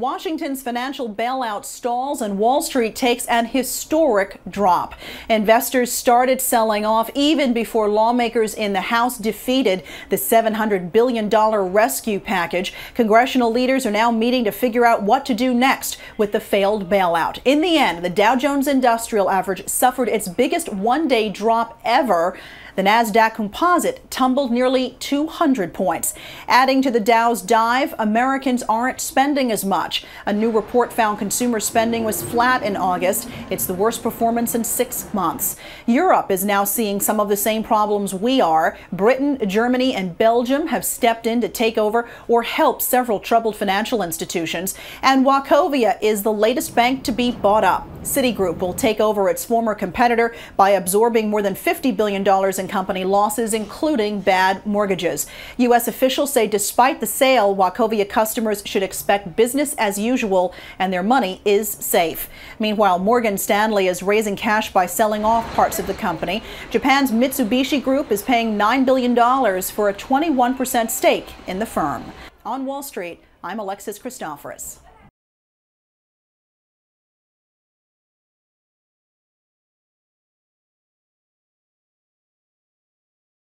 Washington's financial bailout stalls and Wall Street takes an historic drop. Investors started selling off even before lawmakers in the House defeated the $700 billion rescue package. Congressional leaders are now meeting to figure out what to do next with the failed bailout. In the end, the Dow Jones Industrial Average suffered its biggest one day drop ever. The NASDAQ composite tumbled nearly 200 points. Adding to the Dow's dive, Americans aren't spending as much. A new report found consumer spending was flat in August. It's the worst performance in six months. Europe is now seeing some of the same problems we are. Britain, Germany, and Belgium have stepped in to take over or help several troubled financial institutions. And Wachovia is the latest bank to be bought up. Citigroup will take over its former competitor by absorbing more than $50 billion in company losses, including bad mortgages. U.S. officials say despite the sale, Wachovia customers should expect business as usual and their money is safe. Meanwhile, Morgan Stanley is raising cash by selling off parts of the company. Japan's Mitsubishi Group is paying $9 billion for a 21% stake in the firm. On Wall Street, I'm Alexis Christoforous.